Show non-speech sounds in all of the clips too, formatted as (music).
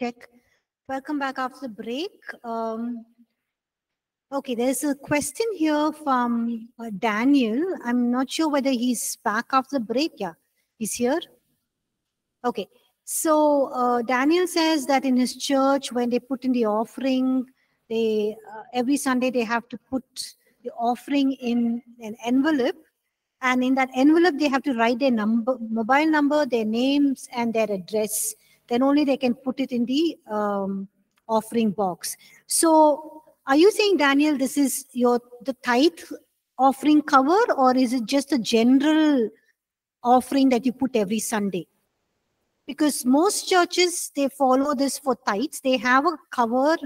check. Welcome back after the break. Um, okay, there's a question here from uh, Daniel. I'm not sure whether he's back after the break. Yeah, he's here. Okay, so uh, Daniel says that in his church, when they put in the offering, they uh, every Sunday they have to put the offering in an envelope, and in that envelope they have to write their number, mobile number, their names, and their address. Then only they can put it in the um, offering box. So, are you saying, Daniel, this is your the tithe offering cover, or is it just a general offering that you put every Sunday? because most churches they follow this for tithes they have a cover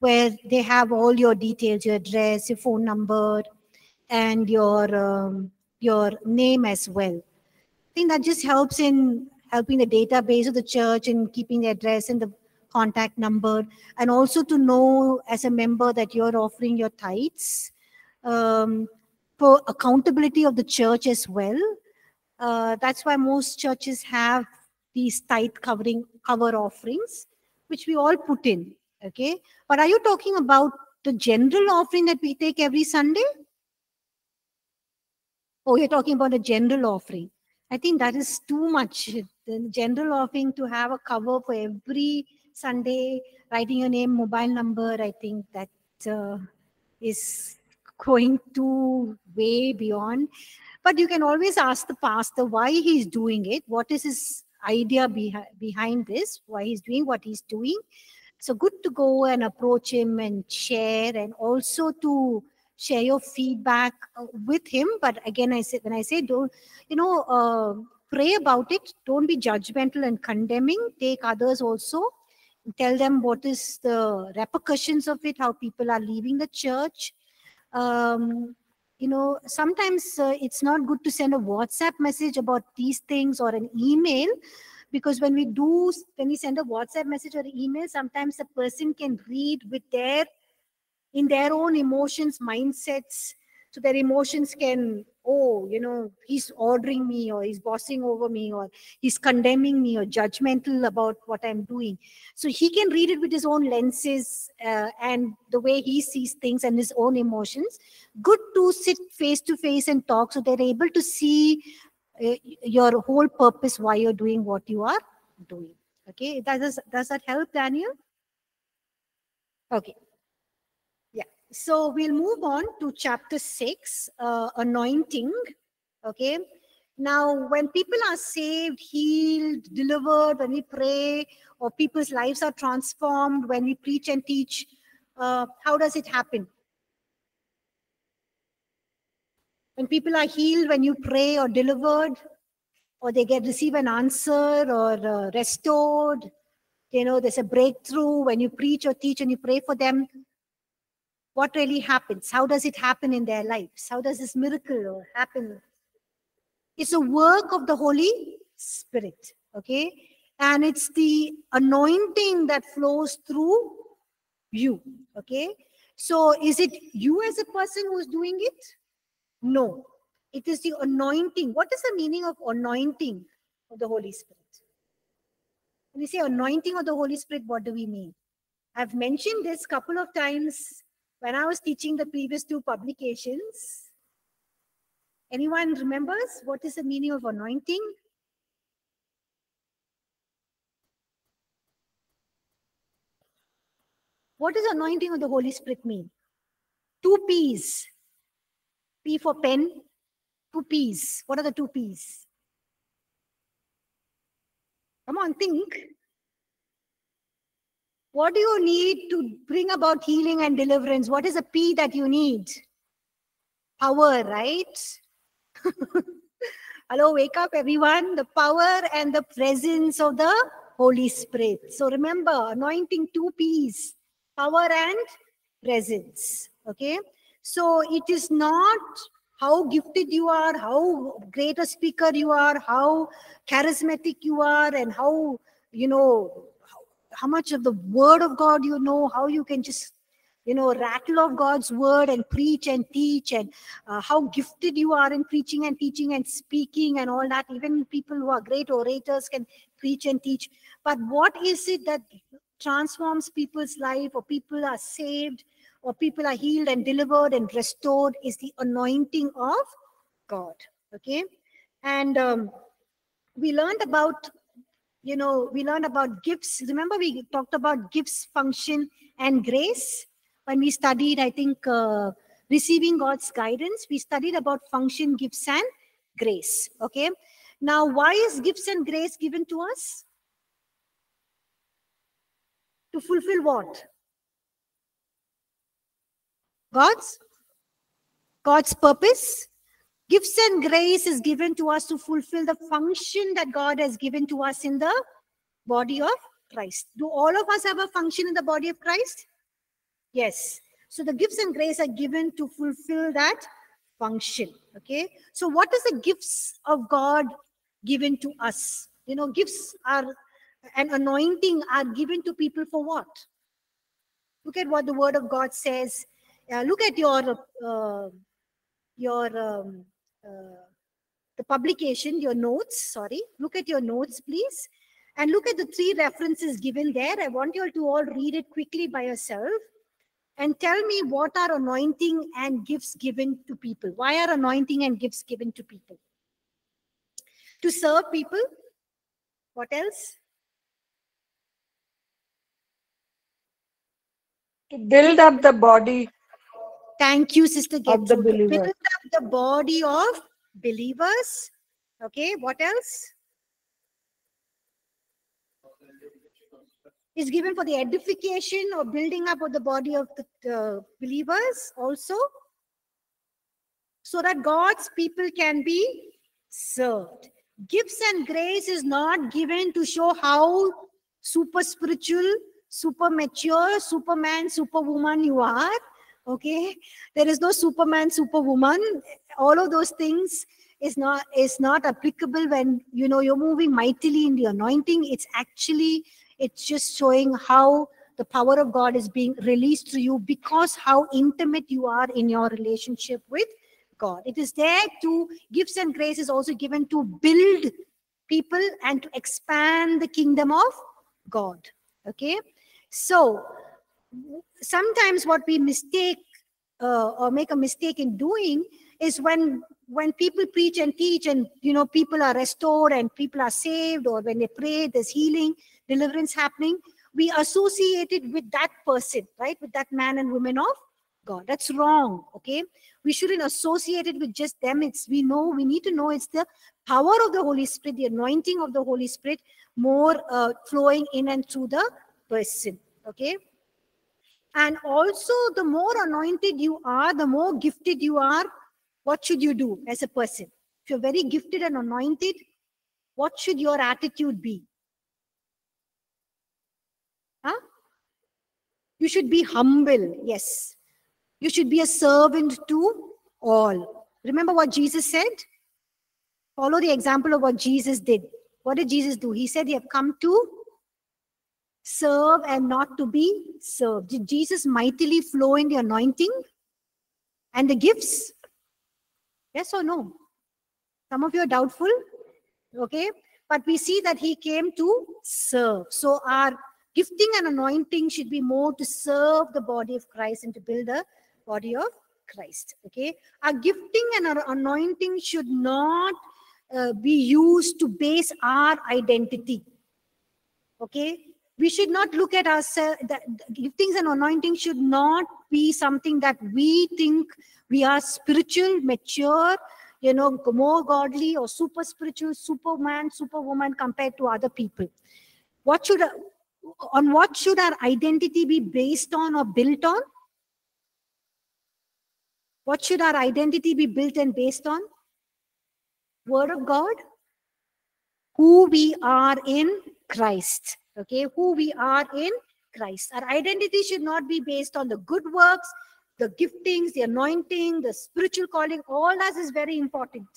where they have all your details your address your phone number and your um, your name as well i think that just helps in helping the database of the church and keeping the address and the contact number and also to know as a member that you're offering your tithes um, for accountability of the church as well uh, that's why most churches have these tithe covering cover offerings, which we all put in. Okay. But are you talking about the general offering that we take every Sunday? Oh, you're talking about a general offering. I think that is too much. The general offering to have a cover for every Sunday, writing your name, mobile number, I think that uh, is going too way beyond. But you can always ask the pastor why he's doing it. What is his idea behind behind this, why he's doing what he's doing. So good to go and approach him and share, and also to share your feedback uh, with him. But again, I said when I say don't, you know, uh, pray about it. Don't be judgmental and condemning. Take others also. Tell them what is the repercussions of it, how people are leaving the church. Um, you know sometimes uh, it's not good to send a whatsapp message about these things or an email because when we do when we send a whatsapp message or email sometimes the person can read with their in their own emotions mindsets so their emotions can oh you know he's ordering me or he's bossing over me or he's condemning me or judgmental about what i'm doing. So he can read it with his own lenses uh, and the way he sees things and his own emotions. Good to sit face to face and talk so they're able to see uh, your whole purpose why you're doing what you are doing. Okay does, does that help daniel? Okay so we'll move on to chapter 6, uh, anointing. Okay. Now, when people are saved, healed, delivered, when we pray, or people's lives are transformed, when we preach and teach, uh, how does it happen? When people are healed, when you pray or delivered, or they get receive an answer or uh, restored, you know, there's a breakthrough when you preach or teach and you pray for them what really happens? How does it happen in their lives? How does this miracle happen? It's a work of the Holy Spirit, okay? And it's the anointing that flows through you, okay? So is it you as a person who's doing it? No, it is the anointing. What is the meaning of anointing of the Holy Spirit? When we say anointing of the Holy Spirit, what do we mean? I've mentioned this couple of times when I was teaching the previous two publications. Anyone remembers what is the meaning of anointing? What does anointing of the Holy Spirit mean? Two P's. P for pen, two P's. What are the two P's? Come on, think. What do you need to bring about healing and deliverance? What is a P that you need? Power, right? (laughs) Hello, wake up, everyone. The power and the presence of the Holy Spirit. So remember, anointing two P's power and presence. Okay. So it is not how gifted you are, how great a speaker you are, how charismatic you are, and how, you know, how much of the word of God you know, how you can just you know rattle of god's word and preach and teach and uh, how gifted you are in preaching and teaching and speaking and all that even people who are great orators can preach and teach but what is it that transforms people's life or people are saved or people are healed and delivered and restored is the anointing of God. Okay. And um, we learned about, you know, we learned about gifts. Remember, we talked about gifts, function, and grace when we studied, I think, uh, receiving God's guidance. We studied about function, gifts, and grace. Okay. Now, why is gifts and grace given to us? To fulfill what? God's God's purpose. Gifts and grace is given to us to fulfill the function that God has given to us in the body of Christ. Do all of us have a function in the body of Christ? Yes. So the gifts and grace are given to fulfill that function. Okay. So what is the gifts of God given to us? You know, gifts are an anointing are given to people for what? Look at what the word of God says. Uh, look at your uh, your um, Uh, the publication, your notes. Sorry, look at your notes, please, and look at the three references given there. I want you all to all read it quickly by yourself and tell me what are anointing and gifts given to people. Why are anointing and gifts given to people? To serve people. What else? To build up the body. Thank you, Sister Of the believers. Build up the body of believers. Okay, what else? Is given for the edification or building up of the body of the uh, believers also. So that God's people can be served. Gifts and grace is not given to show how super spiritual, super mature, superman, superwoman you are. Okay, there is no superman, superwoman. All of those things is not is not applicable when you know you're moving mightily in the anointing. It's actually it's just showing how the power of God is being released to you because how intimate you are in your relationship with God. It is there to gifts and grace is also given to build people and to expand the kingdom of God. Okay, so sometimes what we mistake uh, or make a mistake in doing is when when people preach and teach and you know people are restored and people are saved or when they pray there's healing deliverance happening. We associate it with that person right? With that man and woman of god. That's wrong okay? We shouldn't associate it with just them. It's we know we need to know it's the power of the holy spirit the anointing of the holy spirit more uh, flowing in and through the person okay and also, the more anointed you are, the more gifted you are, what should you do as a person? If you're very gifted and anointed, what should your attitude be? Huh? You should be humble, yes. You should be a servant to all. Remember what Jesus said? Follow the example of what Jesus did. What did Jesus do? He said, He have come to serve and not to be served. Did Jesus mightily flow in the anointing and the gifts? Yes or no? Some of you are doubtful. Okay. But we see that he came to serve. So our gifting and anointing should be more to serve the body of Christ and to build the body of Christ. Okay. Our gifting and our anointing should not uh, be used to base our identity. Okay we should not look at ourselves that giftings and anointing should not be something that we think we are spiritual mature you know more godly or super spiritual superman superwoman compared to other people. What should on what should our identity be based on or built on? What should our identity be built and based on? Word of god. Who we are in christ okay who we are in christ. Our identity should not be based on the good works the giftings the anointing the spiritual calling. All that is very important.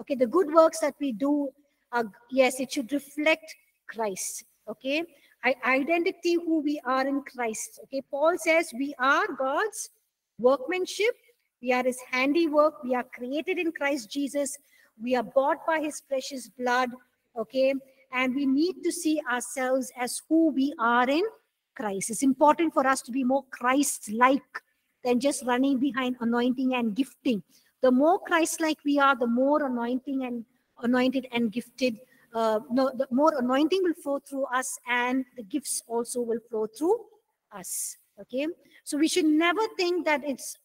Okay the good works that we do are yes it should reflect christ. Okay I, identity who we are in christ. Okay paul says we are god's workmanship. We are his handiwork. We are created in christ jesus. We are bought by his precious blood. Okay And we need to see ourselves as who we are in Christ. It's important for us to be more Christ like than just running behind anointing and gifting. The more Christ like we are, the more anointing and anointed and gifted. Uh, no, the more anointing will flow through us, and the gifts also will flow through us. Okay, so we should never think that it's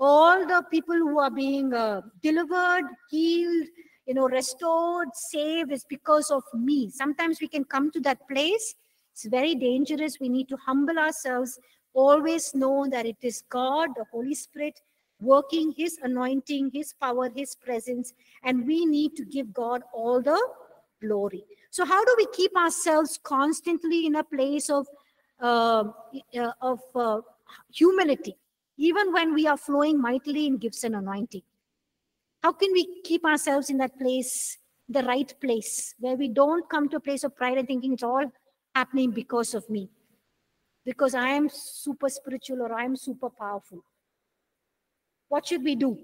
all the people who are being uh, delivered, healed, you know, restored, saved is because of me. Sometimes we can come to that place. It's very dangerous. We need to humble ourselves. Always know that it is God, the Holy Spirit, working His anointing, His power, His presence, and we need to give God all the glory. So, how do we keep ourselves constantly in a place of uh, uh, of uh, humility? even when we are flowing mightily in gifts and anointing. How can we keep ourselves in that place, the right place, where we don't come to a place of pride and thinking it's all happening because of me, because I am super spiritual or I am super powerful? What should we do?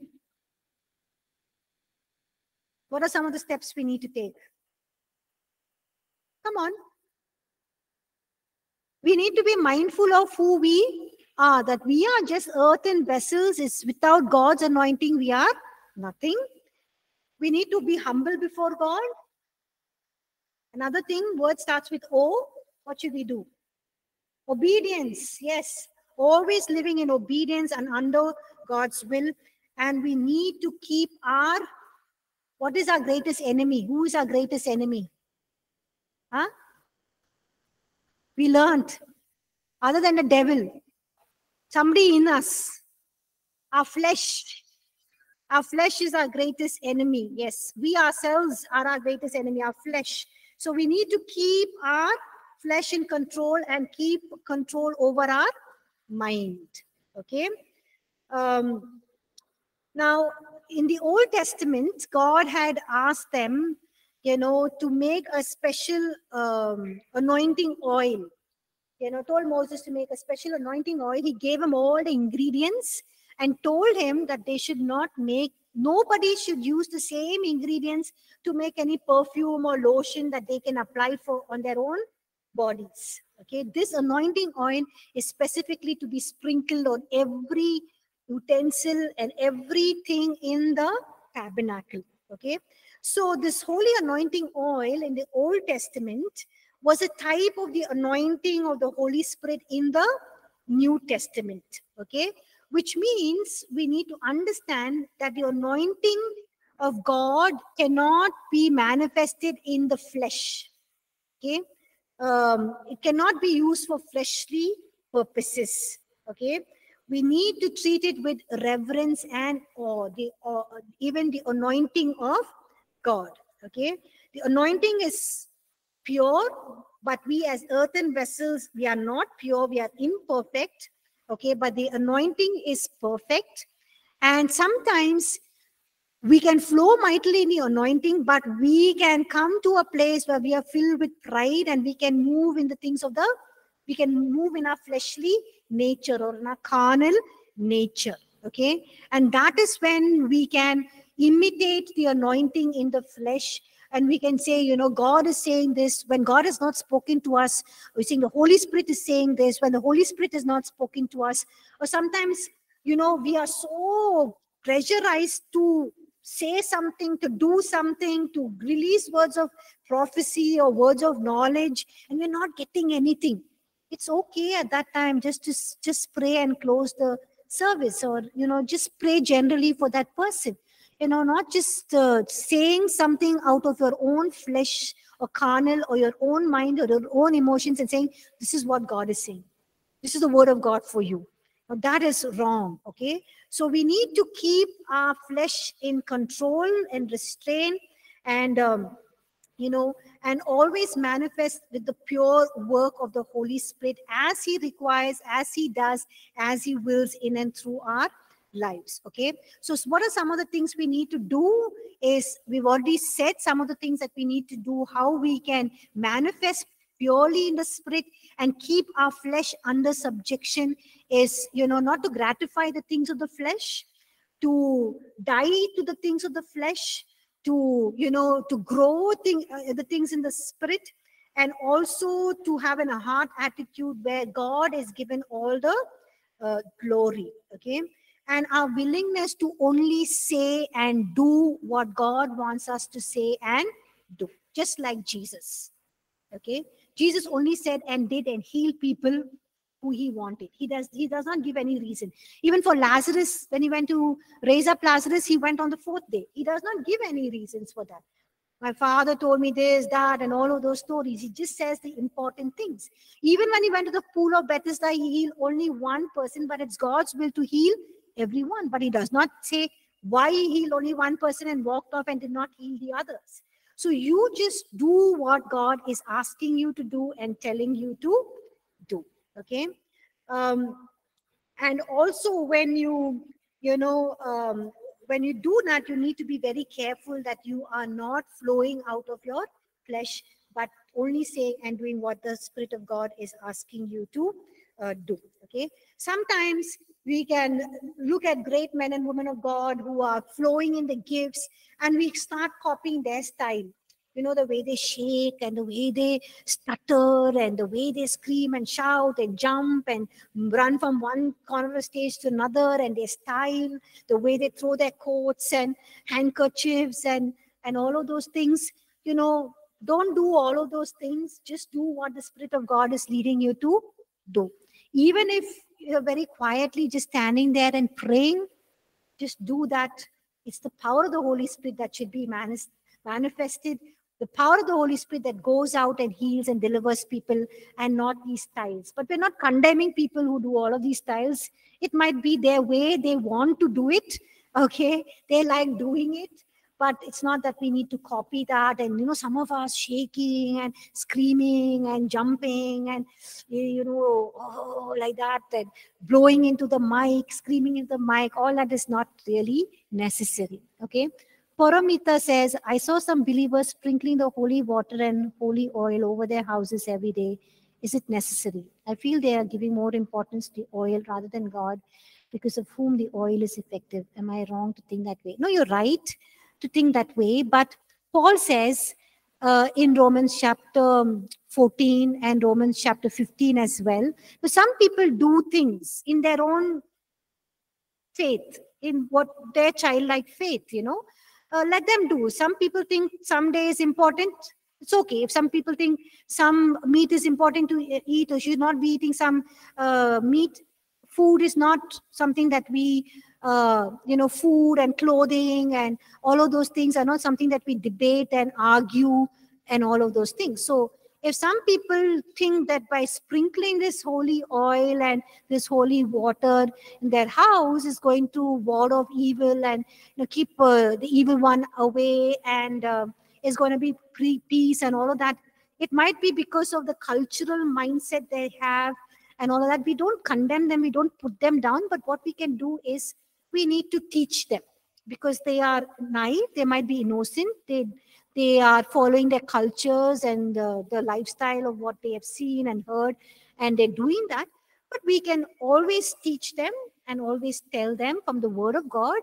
What are some of the steps we need to take? Come on. We need to be mindful of who we are, that we are just earthen vessels is without God's anointing, we are nothing. We need to be humble before God. Another thing, word starts with O. What should we do? Obedience, yes. Always living in obedience and under God's will. And we need to keep our, what is our greatest enemy? Who is our greatest enemy? Huh? We learned, other than the devil, somebody in us. Our flesh. Our flesh is our greatest enemy. Yes, we ourselves are our greatest enemy, our flesh. So we need to keep our flesh in control and keep control over our mind. Okay. Um, now, in the Old Testament, God had asked them, you know, to make a special um, anointing oil you know, told Moses to make a special anointing oil. He gave him all the ingredients and told him that they should not make, nobody should use the same ingredients to make any perfume or lotion that they can apply for on their own bodies. Okay, this anointing oil is specifically to be sprinkled on every utensil and everything in the tabernacle. Okay, so this holy anointing oil in the Old Testament was a type of the anointing of the Holy Spirit in the New Testament. Okay, which means we need to understand that the anointing of God cannot be manifested in the flesh. Okay, um, it cannot be used for fleshly purposes. Okay, we need to treat it with reverence and awe, the, or even the anointing of God. Okay, the anointing is pure, but we as earthen vessels, we are not pure, we are imperfect. Okay, but the anointing is perfect. And sometimes we can flow mightily in the anointing, but we can come to a place where we are filled with pride and we can move in the things of the, we can move in our fleshly nature or in our carnal nature. Okay, and that is when we can imitate the anointing in the flesh and we can say, you know, God is saying this when God has not spoken to us. We're saying the Holy Spirit is saying this when the Holy Spirit is not spoken to us. Or sometimes, you know, we are so pressurized to say something, to do something, to release words of prophecy or words of knowledge, and we're not getting anything. It's okay at that time just to just pray and close the service, or you know, just pray generally for that person you know, not just uh, saying something out of your own flesh or carnal or your own mind or your own emotions and saying, this is what God is saying. This is the word of God for you. Now, that is wrong, okay? So we need to keep our flesh in control and restrain and, um, you know, and always manifest with the pure work of the Holy Spirit as He requires, as He does, as He wills in and through our lives okay? So what are some of the things we need to do is we've already said some of the things that we need to do how we can manifest purely in the spirit and keep our flesh under subjection is you know not to gratify the things of the flesh to die to the things of the flesh to you know to grow thing, uh, the things in the spirit and also to have an, a heart attitude where god is given all the uh, glory okay and our willingness to only say and do what god wants us to say and do just like jesus okay jesus only said and did and healed people who he wanted. He does he does not give any reason. Even for Lazarus, when he went to raise up Lazarus, he went on the fourth day. He does not give any reasons for that. My father told me this, that, and all of those stories. He just says the important things. Even when he went to the pool of Bethesda, he healed only one person, but it's God's will to heal everyone. But he does not say why he healed only one person and walked off and did not heal the others. So you just do what God is asking you to do and telling you to do okay um, and also when you you know um, when you do that you need to be very careful that you are not flowing out of your flesh but only saying and doing what the spirit of god is asking you to uh, do okay sometimes we can look at great men and women of god who are flowing in the gifts and we start copying their style. You know the way they shake and the way they stutter and the way they scream and shout and jump and run from one corner of the stage to another and their style the way they throw their coats and handkerchiefs and and all of those things. You know don't do all of those things. Just do what the spirit of god is leading you to do. Even if you're very quietly just standing there and praying just do that it's the power of the holy spirit that should be manifested the power of the Holy Spirit that goes out and heals and delivers people and not these styles. But we're not condemning people who do all of these styles. It might be their way, they want to do it. Okay, they like doing it. But it's not that we need to copy that. And, you know, some of us shaking and screaming and jumping and, you know, oh, like that, and blowing into the mic, screaming into the mic. All that is not really necessary. Okay. Paramita says, I saw some believers sprinkling the holy water and holy oil over their houses every day. Is it necessary? I feel they are giving more importance to oil rather than God because of whom the oil is effective. Am I wrong to think that way? No, you're right to think that way. But Paul says uh, in Romans chapter 14 and Romans chapter 15 as well, but some people do things in their own faith, in what their childlike faith, you know uh, let them do. Some people think someday is important. It's okay. If some people think some meat is important to eat or should not be eating some uh, meat, food is not something that we, uh, you know, food and clothing and all of those things are not something that we debate and argue and all of those things. So if some people think that by sprinkling this holy oil and this holy water in their house is going to ward off evil and you know, keep uh, the evil one away and uh, is going to be peace and all of that, it might be because of the cultural mindset they have and all of that. We don't condemn them, we don't put them down, but what we can do is we need to teach them because they are naive, they might be innocent, they they are following their cultures and uh, the lifestyle of what they have seen and heard and they're doing that. But we can always teach them and always tell them from the word of god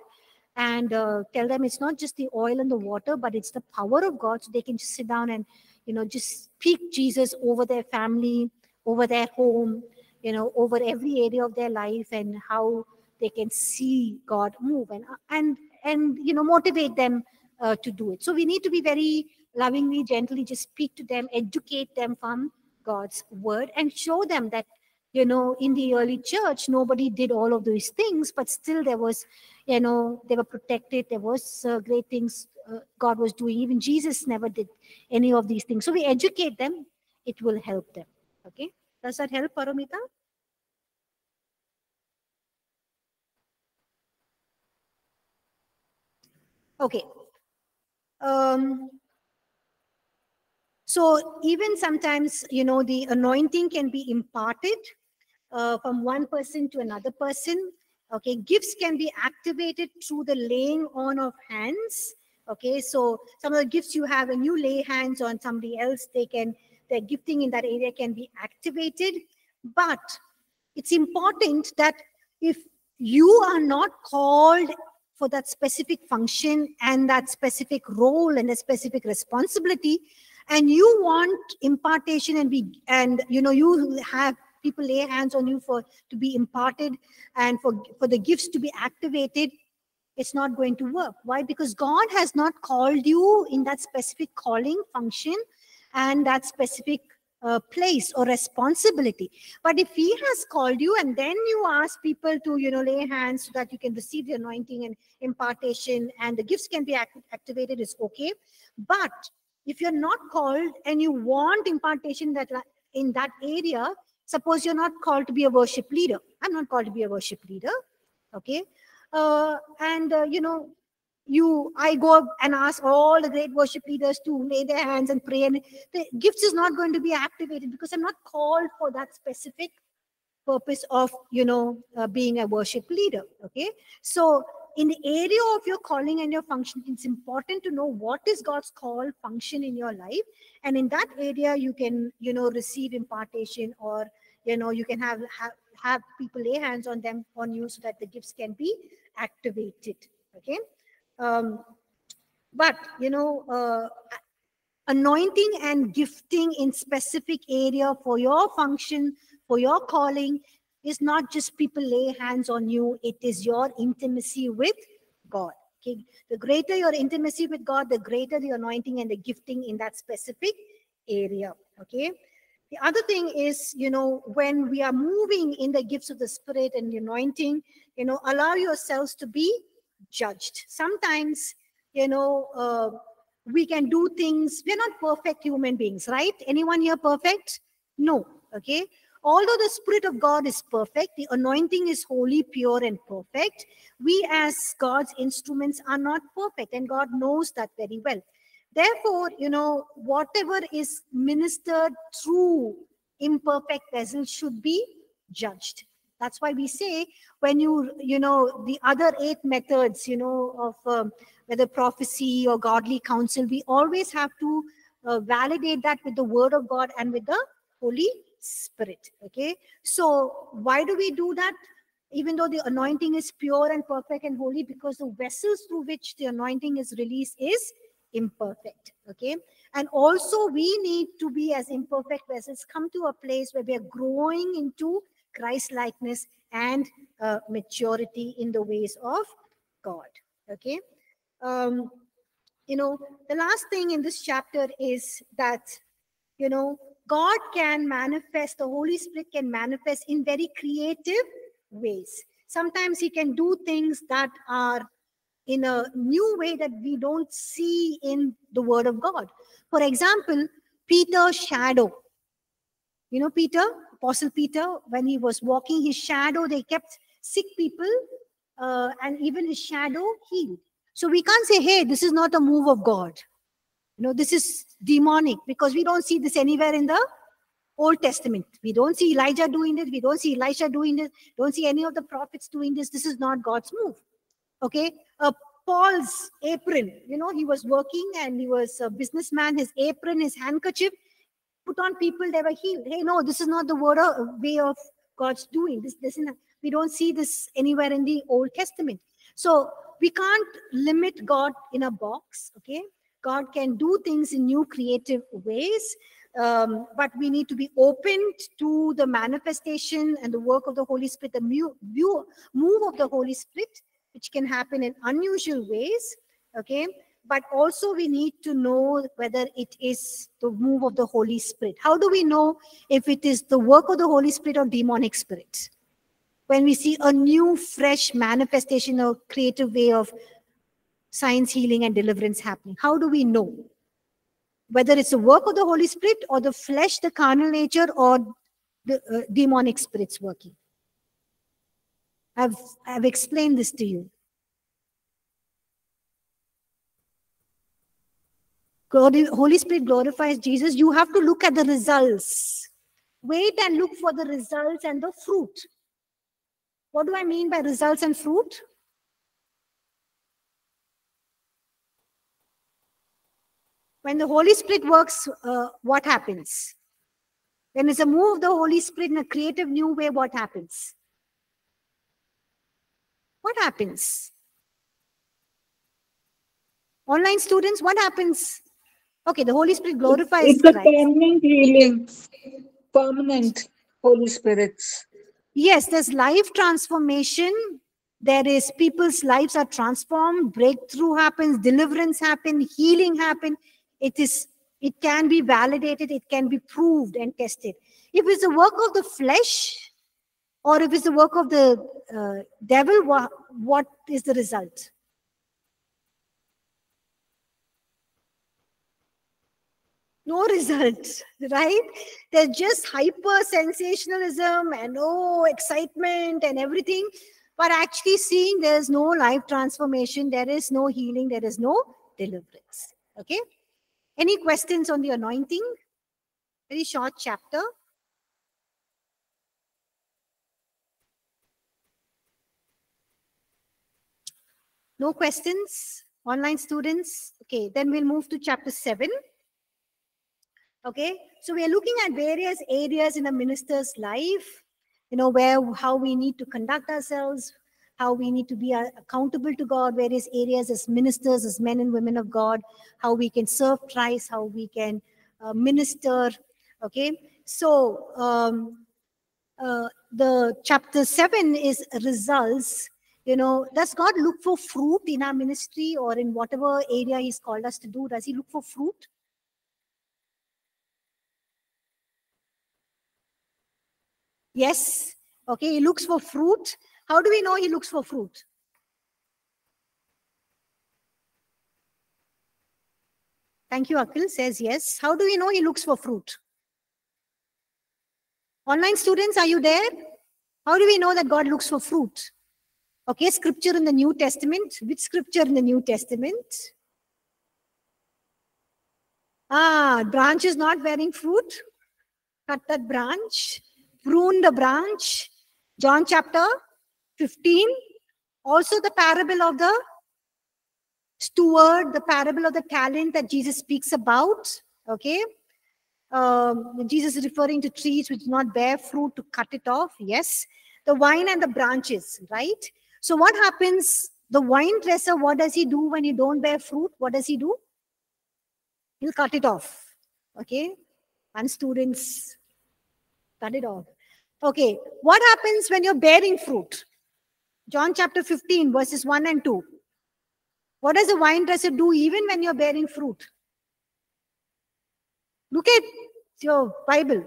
and uh, tell them it's not just the oil and the water but it's the power of god. So they can just sit down and you know just speak jesus over their family over their home you know over every area of their life and how they can see god move and and and you know motivate them uh, to do it. So we need to be very lovingly, gently, just speak to them, educate them from God's word, and show them that you know in the early church nobody did all of these things but still there was you know they were protected. There was uh, great things uh, god was doing. Even jesus never did any of these things. So we educate them. It will help them. Okay? Does that help paramita okay um, so even sometimes, you know, the anointing can be imparted uh, from one person to another person. Okay, gifts can be activated through the laying on of hands. Okay, so some of the gifts you have, when you lay hands on somebody else, they can, their gifting in that area can be activated. But it's important that if you are not called for that specific function and that specific role and a specific responsibility. And you want impartation and be and you know you have people lay hands on you for to be imparted and for for the gifts to be activated. It's not going to work. Why? Because god has not called you in that specific calling function and that specific uh, place or responsibility. But if he has called you and then you ask people to you know lay hands so that you can receive the anointing and impartation and the gifts can be act- activated is okay. But if you're not called and you want impartation that in that area suppose you're not called to be a worship leader. I'm not called to be a worship leader okay? Uh, and uh, you know you i go and ask all the great worship leaders to lay their hands and pray. And the gifts is not going to be activated because i'm not called for that specific purpose of you know uh, being a worship leader okay? So in the area of your calling and your function it's important to know what is god's call function in your life. And in that area you can you know receive impartation or you know you can have have, have people lay hands on them on you so that the gifts can be activated okay um, but you know uh, anointing and gifting in specific area for your function for your calling is not just people lay hands on you. It is your intimacy with god. Okay? The greater your intimacy with god the greater the anointing and the gifting in that specific area. Okay? The other thing is you know when we are moving in the gifts of the spirit and the anointing you know allow yourselves to be judged. Sometimes, you know, uh, we can do things. We're not perfect human beings, right? Anyone here perfect? No. Okay. Although the Spirit of God is perfect, the anointing is holy, pure, and perfect. We, as God's instruments, are not perfect, and God knows that very well. Therefore, you know, whatever is ministered through imperfect vessels should be judged. That's why we say when you, you know, the other eight methods, you know, of um, whether prophecy or godly counsel, we always have to uh, validate that with the word of God and with the Holy Spirit. Okay. So why do we do that? Even though the anointing is pure and perfect and holy, because the vessels through which the anointing is released is imperfect. Okay. And also, we need to be as imperfect vessels, come to a place where we are growing into Christ likeness and uh, maturity in the ways of God. Okay. Um, you know, the last thing in this chapter is that, you know, God can manifest, the Holy Spirit can manifest in very creative ways. Sometimes He can do things that are in a new way that we don't see in the Word of God. For example, Peter's shadow. You know, Peter, Apostle Peter, when he was walking, his shadow, they kept sick people uh, and even his shadow healed. So we can't say, hey, this is not a move of God. You know, this is demonic because we don't see this anywhere in the Old Testament. We don't see Elijah doing this. We don't see Elisha doing this. Don't see any of the prophets doing this. This is not God's move. Okay. Uh, Paul's apron, you know, he was working and he was a businessman. His apron, his handkerchief, put on people, they were healed. Hey, no, this is not the word of, way of God's doing. This, this is not, we don't see this anywhere in the Old Testament. So we can't limit God in a box. Okay, God can do things in new creative ways. Um, but we need to be open to the manifestation and the work of the Holy Spirit, the mu- move of the Holy Spirit, which can happen in unusual ways. Okay, but also we need to know whether it is the move of the Holy Spirit. How do we know if it is the work of the Holy Spirit or demonic spirits? When we see a new, fresh manifestation or creative way of science, healing, and deliverance happening, how do we know? Whether it's the work of the Holy Spirit or the flesh, the carnal nature, or the uh, demonic spirits working. I've, I've explained this to you. God, Holy Spirit glorifies Jesus, you have to look at the results. Wait and look for the results and the fruit. What do I mean by results and fruit? When the Holy Spirit works, uh, what happens? When it's a move of the Holy Spirit in a creative new way, what happens? What happens? Online students, what happens? Okay, the Holy Spirit glorifies It's a Christ. permanent healing. Permanent Holy Spirits. Yes, there's life transformation. There is people's lives are transformed, breakthrough happens, deliverance happen, healing happen. It is it can be validated, it can be proved and tested. If it's the work of the flesh, or if it's the work of the uh, devil, what, what is the result? No results, right? There's just hyper sensationalism and oh, excitement and everything. But actually, seeing there's no life transformation, there is no healing, there is no deliverance. Okay? Any questions on the anointing? Very short chapter. No questions? Online students? Okay, then we'll move to chapter 7. Okay, so we are looking at various areas in a minister's life, you know, where how we need to conduct ourselves, how we need to be uh, accountable to God, various areas as ministers, as men and women of God, how we can serve Christ, how we can uh, minister. Okay, so um, uh, the chapter 7 is results you know does god look for fruit in our ministry or in whatever area he's called us to do? Does he look for fruit yes okay he looks for fruit how do we know he looks for fruit thank you akil says yes how do we know he looks for fruit online students are you there how do we know that god looks for fruit Okay, scripture in the New Testament. Which scripture in the New Testament? Ah, branch is not bearing fruit. Cut that branch. Prune the branch. John chapter 15. Also the parable of the steward, the parable of the talent that Jesus speaks about. Okay. Um, Jesus is referring to trees which do not bear fruit to cut it off. Yes. The vine and the branches, right? So what happens? The wine dresser, what does he do when you don't bear fruit? What does he do? He'll cut it off. Okay. And students cut it off. Okay. What happens when you're bearing fruit? John chapter 15, verses 1 and 2. What does the wine dresser do even when you're bearing fruit? Look at your Bible.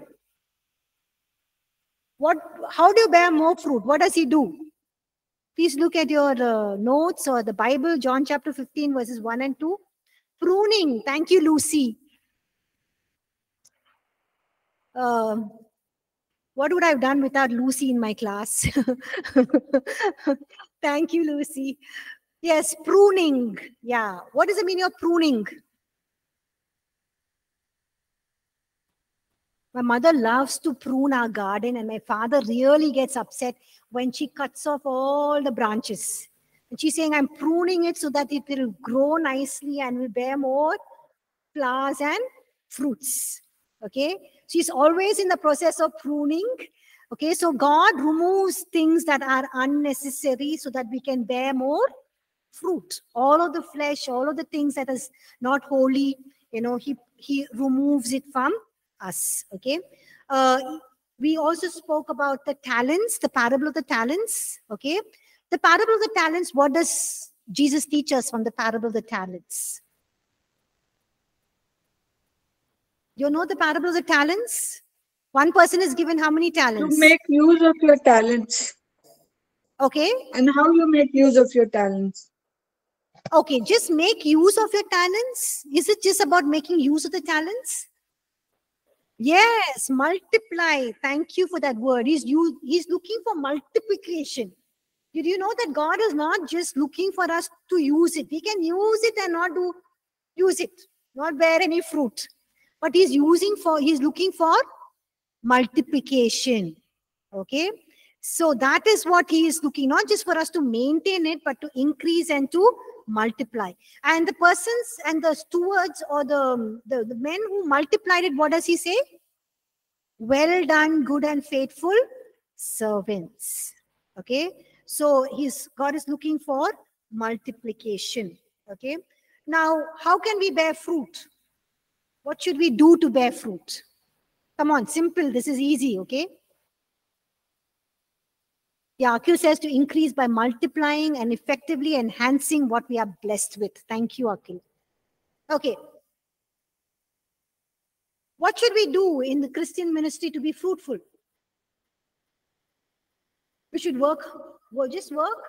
What, how do you bear more fruit? What does he do? Please look at your uh, notes or the Bible, John chapter 15, verses 1 and 2. Pruning. Thank you, Lucy. Um, what would I have done without Lucy in my class? (laughs) Thank you, Lucy. Yes, pruning. Yeah. What does the meaning of pruning? My mother loves to prune our garden, and my father really gets upset when she cuts off all the branches. And she's saying, I'm pruning it so that it will grow nicely and will bear more flowers and fruits. Okay. She's always in the process of pruning. Okay. So God removes things that are unnecessary so that we can bear more fruit. All of the flesh, all of the things that is not holy, you know, He He removes it from us. Okay. Uh, we also spoke about the talents, the parable of the talents. Okay. The parable of the talents, what does Jesus teach us from the parable of the talents? You know the parable of the talents? One person is given how many talents? To make use of your talents Okay. and how you make use of your talents. Okay. Just make use of your talents. Is it just about making use of the talents? Yes, multiply. Thank you for that word. He's you he's looking for multiplication. Did you know that God is not just looking for us to use it? We can use it and not do use it, not bear any fruit. But he's using for he's looking for multiplication. Okay. So that is what he is looking, not just for us to maintain it, but to increase and to multiply. And the persons and the stewards or the, the, the men who multiplied it, what does he say? Well done, good and faithful servants. Okay. So he's God is looking for multiplication. Okay. Now, how can we bear fruit? What should we do to bear fruit? Come on, simple. This is easy, okay? Yeah, Akil says to increase by multiplying and effectively enhancing what we are blessed with. Thank you, Akil. Okay. What should we do in the Christian ministry to be fruitful? We should work, well, just work,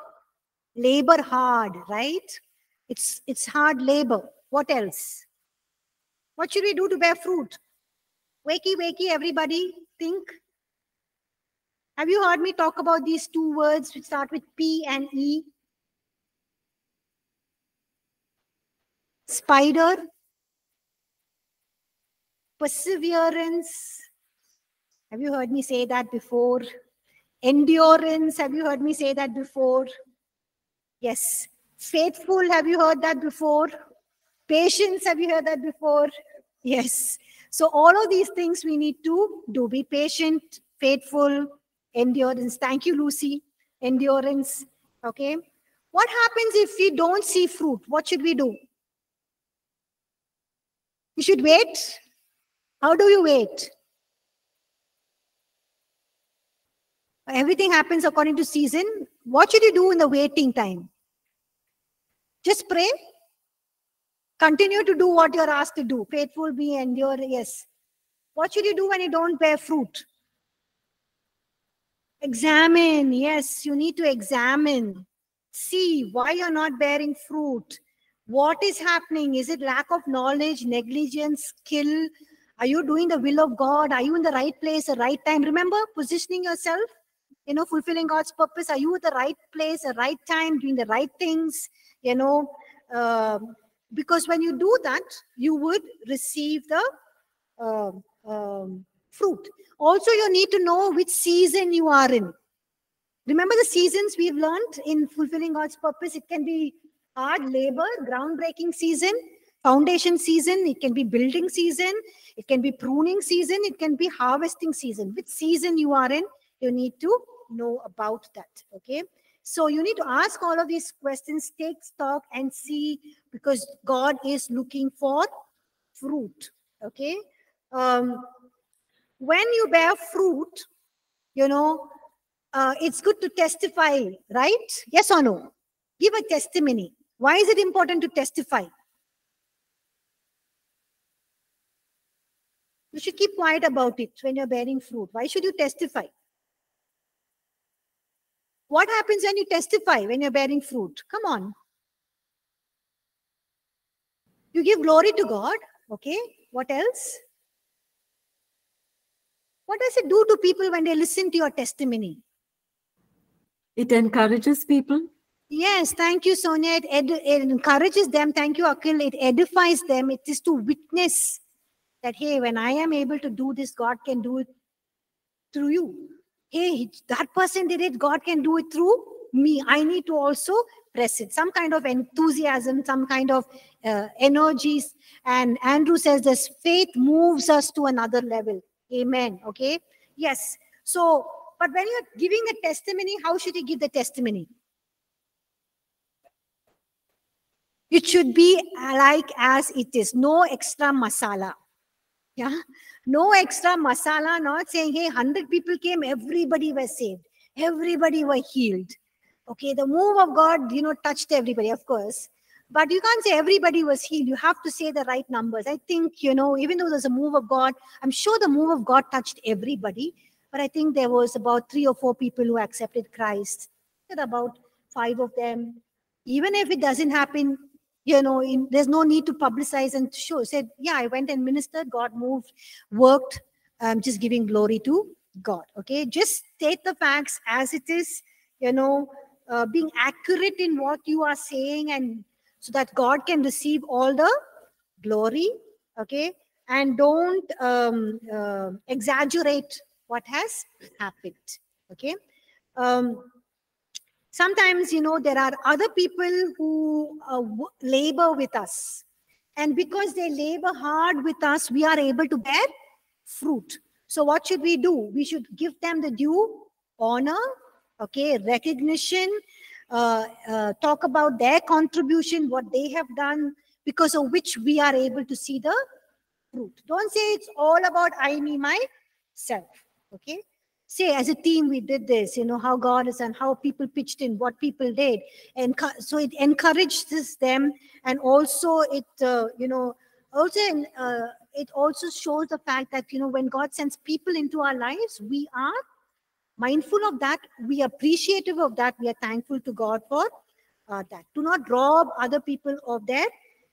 labor hard, right? It's it's hard labor. What else? What should we do to bear fruit? Wakey, wakey, everybody, think. Have you heard me talk about these two words which start with P and E? Spider, perseverance. Have you heard me say that before? Endurance. Have you heard me say that before? Yes. Faithful. Have you heard that before? Patience. Have you heard that before? Yes. So all of these things we need to do. Be patient, faithful, endurance. Thank you, Lucy. Endurance. Okay. What happens if we don't see fruit? What should we do? You should wait. How do you wait? Everything happens according to season. What should you do in the waiting time? Just pray. Continue to do what you're asked to do. Faithful be endure. Yes. What should you do when you don't bear fruit? Examine. Yes, you need to examine. See why you're not bearing fruit. What is happening? Is it lack of knowledge, negligence, skill? Are you doing the will of God? Are you in the right place, the right time? Remember positioning yourself, you know, fulfilling God's purpose. Are you at the right place, the right time, doing the right things? You know, uh, because when you do that, you would receive the uh, um, fruit. Also, you need to know which season you are in. Remember the seasons we've learned in fulfilling God's purpose? It can be hard labor, groundbreaking season, foundation season, it can be building season, it can be pruning season, it can be harvesting season. Which season you are in, you need to know about that. Okay. So you need to ask all of these questions, take stock and see because God is looking for fruit. Okay. Um, when you bear fruit, you know, uh, it's good to testify, right? Yes or no? Give a testimony. Why is it important to testify? You should keep quiet about it when you're bearing fruit. Why should you testify? What happens when you testify when you're bearing fruit? Come on. You give glory to God. Okay. What else? What does it do to people when they listen to your testimony? It encourages people. Yes, thank you, Sonia. It, ed- it encourages them. Thank you, Akil. It edifies them. It is to witness that, hey, when I am able to do this, God can do it through you. Hey, that person did it. God can do it through me. I need to also press it. Some kind of enthusiasm, some kind of uh, energies. And Andrew says this faith moves us to another level. Amen. Okay. Yes. So, but when you're giving a testimony, how should you give the testimony? It should be like as it is, no extra masala. Yeah, no extra masala, not saying, hey, 100 people came, everybody was saved, everybody were healed. Okay, the move of God, you know, touched everybody, of course. But you can't say everybody was healed. You have to say the right numbers. I think, you know, even though there's a move of God, I'm sure the move of God touched everybody. But I think there was about three or four people who accepted Christ. About five of them. Even if it doesn't happen you know, in, there's no need to publicize and show. Said, yeah, I went and ministered, God moved, worked, um, just giving glory to God. Okay, just state the facts as it is, you know, uh, being accurate in what you are saying, and so that God can receive all the glory. Okay, and don't um, uh, exaggerate what has happened. Okay. Um, sometimes you know there are other people who uh, labor with us and because they labor hard with us we are able to bear fruit so what should we do we should give them the due honor okay recognition uh, uh, talk about their contribution what they have done because of which we are able to see the fruit. Don't say it's all about I, me, myself. Okay? Say as a team we did this, you know, how God is and how people pitched in, what people did. And so it encourages them and also it, uh, you know, also uh, it also shows the fact that, you know, when God sends people into our lives, we are mindful of that. We appreciative of that. We are thankful to God for uh, that. Do not rob other people of their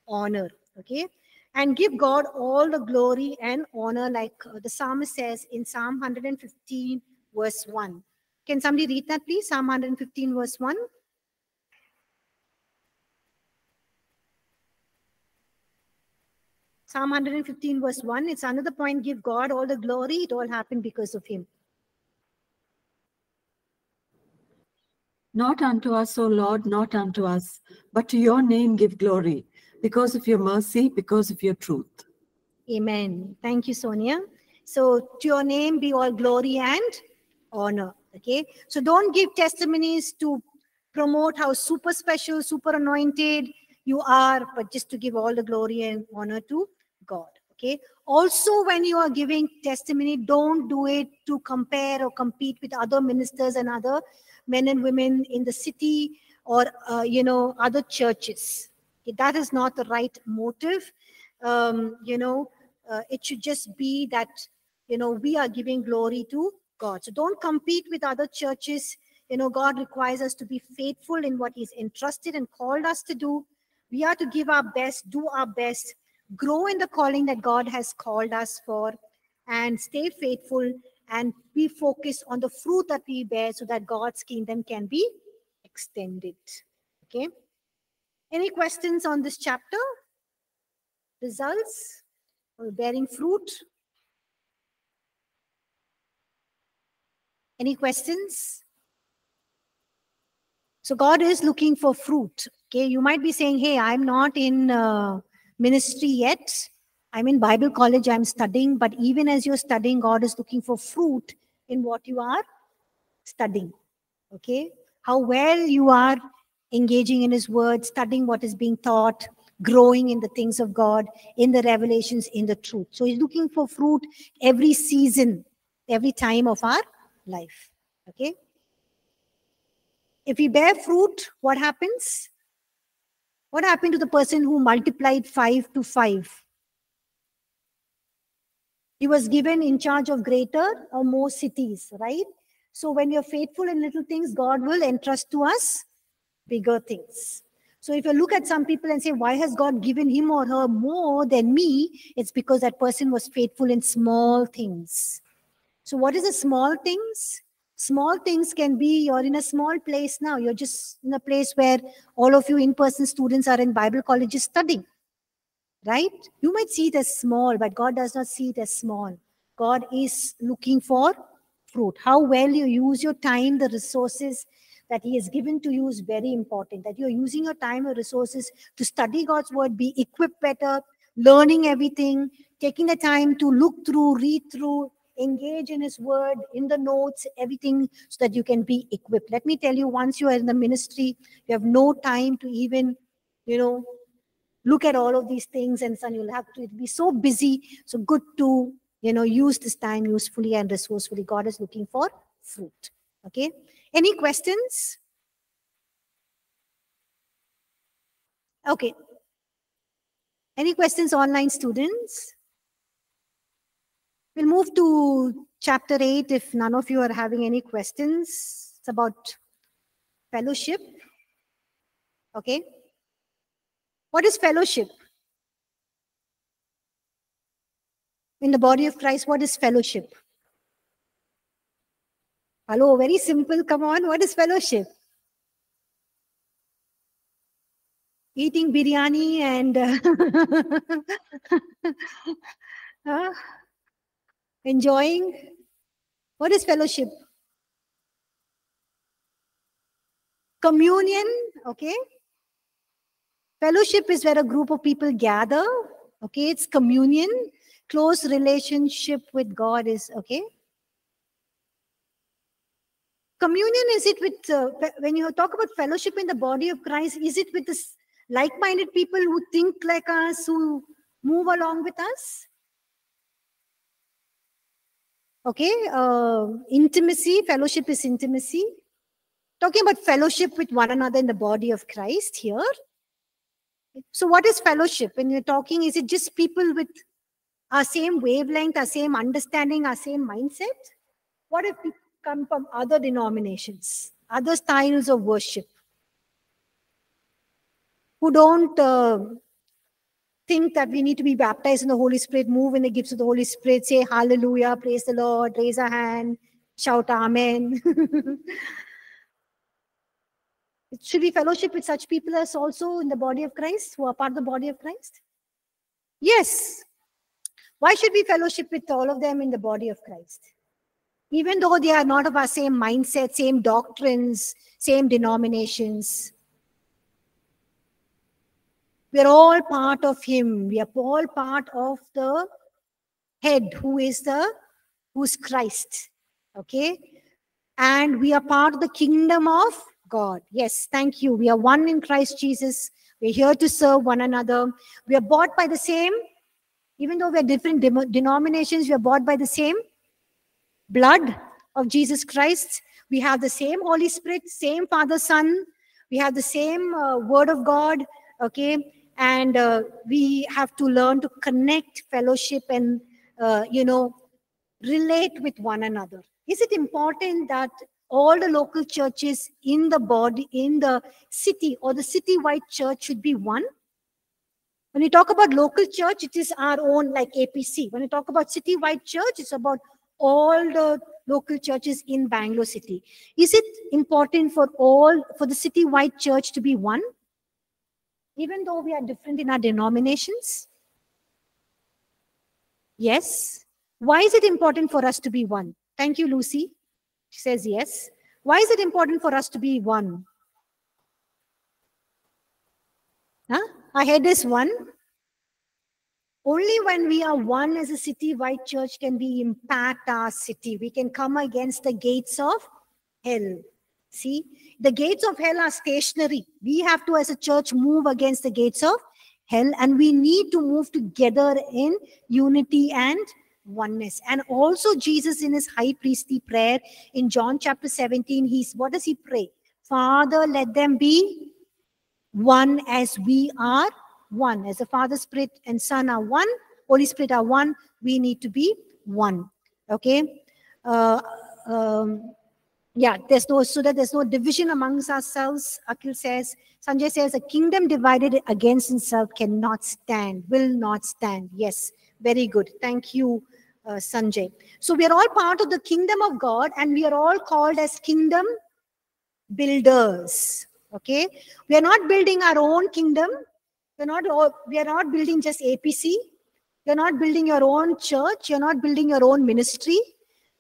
honor. Okay and give God all the glory and honor, like uh, the psalmist says in Psalm 115, verse 1. Can somebody read that, please? Psalm 115, verse 1. Psalm 115, verse 1. It's another point give God all the glory. It all happened because of Him. Not unto us, O Lord, not unto us, but to your name give glory because of your mercy, because of your truth. Amen. Thank you, Sonia. So, to your name be all glory and honor. Okay. So, don't give testimonies to promote how super special, super anointed you are, but just to give all the glory and honor to God. Okay. Also, when you are giving testimony, don't do it to compare or compete with other ministers and other men and women in the city or, uh, you know, other churches that is not the right motive. Um, you know, uh, it should just be that, you know, we are giving glory to God. So don't compete with other churches. You know, God requires us to be faithful in what He's entrusted and called us to do. We are to give our best, do our best, grow in the calling that God has called us for, and stay faithful and be focused on the fruit that we bear so that God's kingdom can be extended. Okay. Any questions on this chapter? Results or bearing fruit? Any questions? So God is looking for fruit. Okay, you might be saying, "Hey, I'm not in uh, ministry yet. I'm in Bible college. I'm studying." But even as you're studying, God is looking for fruit in what you are studying. Okay, how well you are engaging in his word, studying what is being taught, growing in the things of God, in the revelations, in the truth. So he's looking for fruit every season, every time of our life. Okay? If we bear fruit, what happens? What happened to the person who multiplied five to five? He was given in charge of greater or more cities, right? So when you're faithful in little things, God will entrust to us bigger things. So if you look at some people and say, why has God given him or her more than me? It's because that person was faithful in small things. So what is the small things? Small things can be you're in a small place now. You're just in a place where all of you in-person students are in Bible colleges studying. Right? You might see it as small, but God does not see it as small. God is looking for fruit. How well you use your time, the resources, that He has given to you is very important. That you're using your time and resources to study God's word, be equipped better, learning everything, taking the time to look through, read through, engage in His word, in the notes, everything, so that you can be equipped. Let me tell you, once you are in the ministry, you have no time to even, you know, look at all of these things and son you'll have to be so busy so good to you know use this time usefully and resourcefully god is looking for fruit okay any questions? Okay. Any questions, online students? We'll move to chapter 8 if none of you are having any questions. It's about fellowship. Okay. What is fellowship? In the body of Christ, what is fellowship? Hello, very simple. Come on, what is fellowship? Eating biryani and (laughs) uh, enjoying. What is fellowship? Communion, okay? Fellowship is where a group of people gather, okay? It's communion. Close relationship with God is, okay? communion is it with uh, when you talk about fellowship in the body of christ is it with this like-minded people who think like us, who move along with us. Okay, uh, intimacy, fellowship is intimacy. Talking about fellowship with one another in the body of Christ here. So, what is fellowship? When you're talking, is it just people with our same wavelength, our same understanding, our same mindset? What if we come from other denominations, other styles of worship, who don't uh, think that we need to be baptized in the Holy Spirit, move in the gifts of the Holy Spirit, say hallelujah, praise the Lord, raise a hand, shout amen. (laughs) Should we fellowship with such people as also in the body of Christ, who are part of the body of Christ? Yes. Why should we fellowship with all of them in the body of Christ? Even though they are not of our same mindset, same doctrines, same denominations. We're all part of Him. We are all part of the head, who is the who's Christ. Okay? And we are part of the kingdom of God. Yes, thank you. We are one in Christ Jesus. We're here to serve one another. We are bought by the same, even though we are different de- denominations, we are bought by the same blood of Jesus Christ. We have the same Holy Spirit, same Father, Son. We have the same uh, Word of God. Okay. And uh, we have to learn to connect, fellowship, and, uh, you know, relate with one another. Is it important that all the local churches in the body, in the city or the city-wide church should be one. When we talk about local church, it is our own like APC. When we talk about city-wide church, it's about all the local churches in Bangalore city. Is it important for all, for the city-wide church to be one? Even though we are different in our denominations? Yes. Why is it important for us to be one? Thank you, Lucy. She says, Yes. Why is it important for us to be one? Huh? Our head is one. Only when we are one as a city-wide church can we impact our city. We can come against the gates of hell. See, the gates of hell are stationary. We have to, as a church, move against the gates of hell, and we need to move together in unity and oneness. And also, Jesus in his high priestly prayer in John chapter 17, he's what does he pray? Father, let them be one as we are one. As the Father, Spirit, and Son are one, Holy Spirit are one, we need to be one. Okay. Uh, um, yeah, there's no so that there's no division amongst ourselves. Akhil says, Sanjay says, a kingdom divided against itself cannot stand, will not stand. Yes, very good. Thank you, uh, Sanjay. So we are all part of the kingdom of God and we are all called as kingdom builders. Okay. We are not building our own kingdom. We're not, all, we are not building just APC. You're not building your own church. You're not building your own ministry.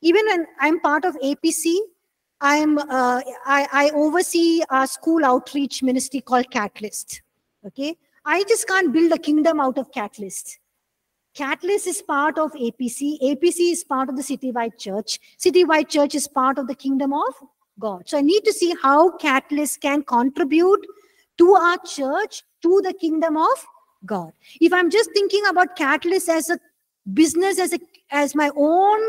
Even when I'm part of APC, I'm, uh, I, I oversee a school outreach ministry called Catalyst. Okay. I just can't build a kingdom out of Catalyst. Catalyst is part of APC. APC is part of the Citywide Church. Citywide Church is part of the kingdom of God. So I need to see how Catalyst can contribute to our church, to the kingdom of God. If I'm just thinking about Catalyst as a business, as a as my own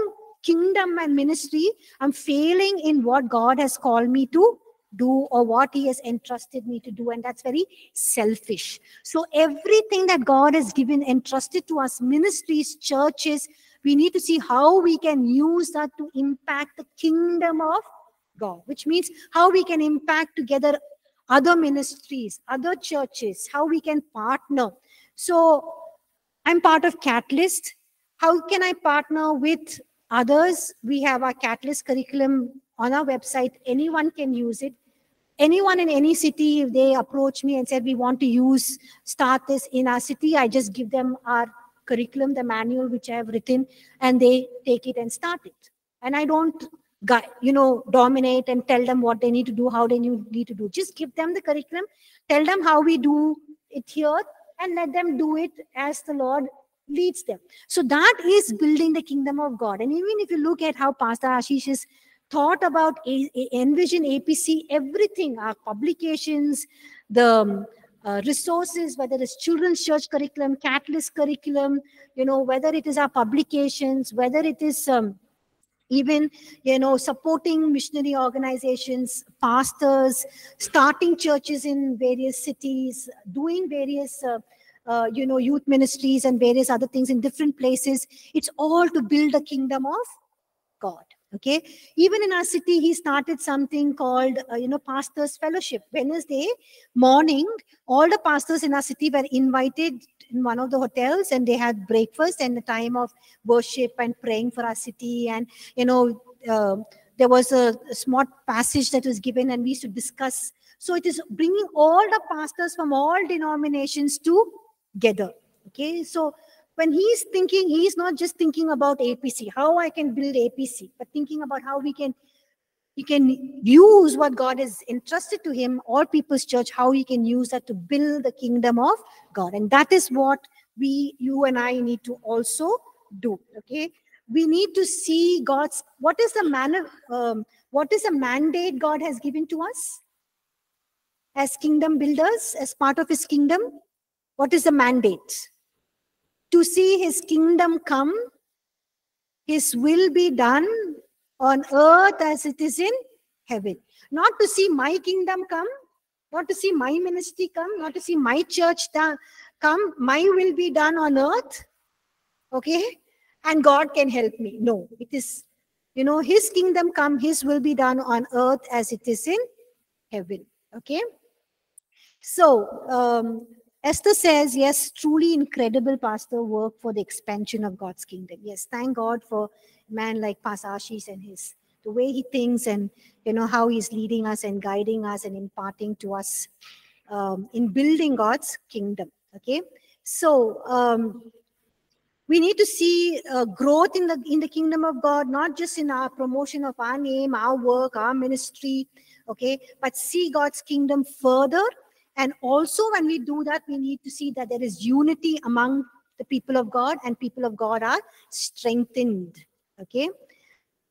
kingdom and ministry, I'm failing in what God has called me to do or what he has entrusted me to do and that's very selfish. So everything that god has given entrusted to us ministries churches we need to see how we can use that to impact the kingdom of god which means how we can impact together other ministries other churches how we can partner. So i'm part of catalyst. How can i partner with others? We have our catalyst curriculum on our website. Anyone can use it anyone in any city, if they approach me and said, we want to use, start this in our city, I just give them our curriculum, the manual which I have written, and they take it and start it. And I don't, you know, dominate and tell them what they need to do, how they need to do. Just give them the curriculum, tell them how we do it here, and let them do it as the Lord leads them. So that is building the kingdom of God. And even if you look at how Pastor Ashish is thought about a, a, envision apc everything our publications the um, uh, resources, whether it's children's church curriculum, catalyst curriculum, you know, whether it is our publications, whether it is um, even, you know, supporting missionary organizations, pastors, starting churches in various cities, doing various, uh, uh, you know, youth ministries and various other things in different places. It's all to build the kingdom of God okay? Even in our city he started something called uh, you know pastors fellowship. Wednesday morning all the pastors in our city were invited in one of the hotels and they had breakfast and a time of worship and praying for our city. And you know uh, there was a, a small passage that was given and we used to discuss. So it is bringing all the pastors from all denominations together. Okay? So when he's thinking, he's not just thinking about APC, how I can build APC, but thinking about how we can he can use what God has entrusted to him, all people's church, how he can use that to build the kingdom of God. And that is what we, you and I need to also do. Okay. We need to see God's what is the manner, um, what is the mandate God has given to us as kingdom builders, as part of his kingdom? What is the mandate? To see his kingdom come, his will be done on earth as it is in heaven. Not to see my kingdom come, not to see my ministry come, not to see my church come, my will be done on earth. Okay? And God can help me. No, it is, you know, his kingdom come, his will be done on earth as it is in heaven. Okay? So, um, Esther says, yes, truly incredible pastor work for the expansion of God's kingdom. Yes, thank God for a man like Pastor Ashish and his the way he thinks and you know how he's leading us and guiding us and imparting to us um, in building God's kingdom. Okay, so um, we need to see uh, growth in the in the kingdom of God, not just in our promotion of our name, our work, our ministry. Okay, but see God's kingdom further and also, when we do that, we need to see that there is unity among the people of God, and people of God are strengthened. Okay.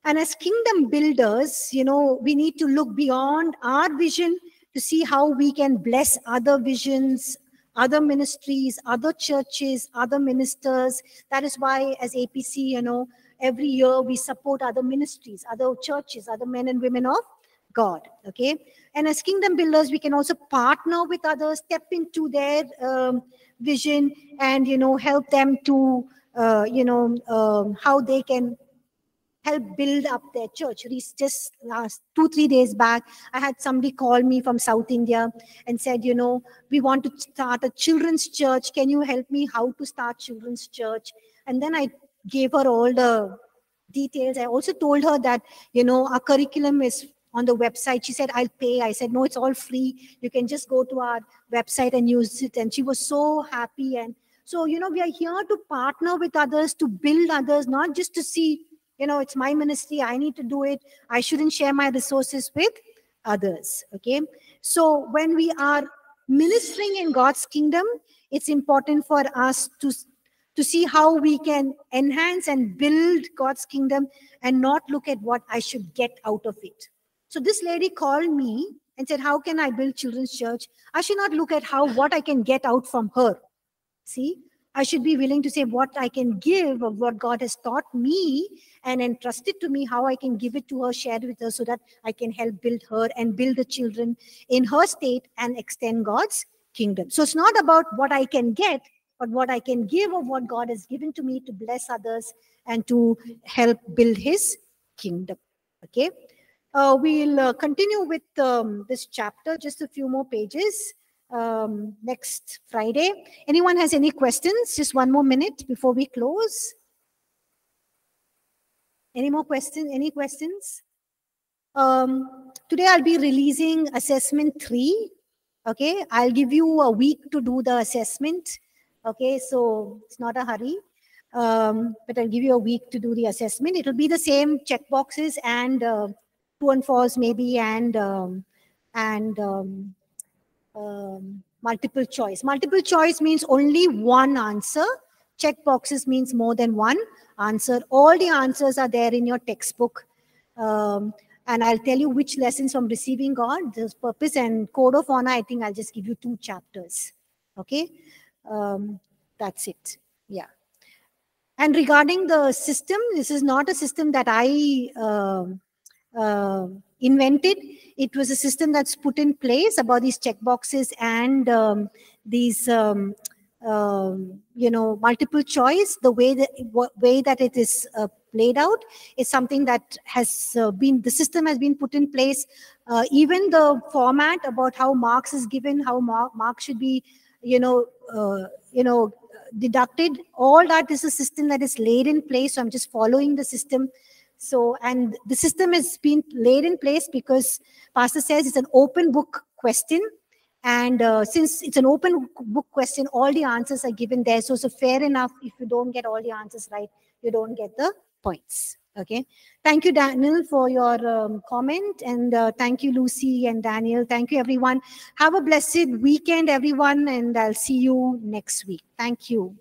And as kingdom builders, you know, we need to look beyond our vision to see how we can bless other visions, other ministries, other churches, other ministers. That is why, as APC, you know, every year we support other ministries, other churches, other men and women of God. Okay. And as kingdom builders, we can also partner with others, step into their um, vision and, you know, help them to, uh, you know, um, how they can help build up their church. Just last two, three days back, I had somebody call me from South India and said, you know, we want to start a children's church. Can you help me how to start children's church? And then I gave her all the details. I also told her that, you know, our curriculum is on the website. She said, I'll pay. I said, no, it's all free. You can just go to our website and use it. And she was so happy. And so, you know, we are here to partner with others, to build others, not just to see, you know, it's my ministry. I need to do it. I shouldn't share my resources with others. Okay. So when we are ministering in God's kingdom, it's important for us to to see how we can enhance and build God's kingdom and not look at what I should get out of it. So this lady called me and said, how can I build children's church? I should not look at how, what I can get out from her. See, I should be willing to say what I can give of what God has taught me and entrusted to me, how I can give it to her, share it with her so that I can help build her and build the children in her state and extend God's kingdom. So it's not about what I can get, but what I can give of what God has given to me to bless others and to help build his kingdom. Okay. Uh, we'll uh, continue with um, this chapter, just a few more pages um, next Friday. Anyone has any questions? Just one more minute before we close. Any more questions? Any questions? Um, today I'll be releasing assessment three. Okay, I'll give you a week to do the assessment. Okay, so it's not a hurry. Um, but I'll give you a week to do the assessment. It'll be the same check boxes and uh, true and false maybe and um, and um, um, multiple choice. Multiple choice means only one answer. Check boxes means more than one answer. All the answers are there in your textbook. Um, and I'll tell you which lessons from receiving God, this purpose and code of honor. I think I'll just give you two chapters. Okay. Um, that's it. Yeah. And regarding the system, this is not a system that I uh, uh, invented. It was a system that's put in place about these checkboxes and um, these, um, um, you know, multiple choice. The way that way that it is uh, played out is something that has uh, been the system has been put in place. Uh, even the format about how marks is given, how mark, marks should be, you know, uh, you know, deducted. All that is a system that is laid in place. So I'm just following the system. So, and the system has been laid in place because Pastor says it's an open book question. And uh, since it's an open book question, all the answers are given there. So, so fair enough. If you don't get all the answers right, you don't get the points. Okay. Thank you, Daniel, for your um, comment. And uh, thank you, Lucy and Daniel. Thank you, everyone. Have a blessed weekend, everyone. And I'll see you next week. Thank you.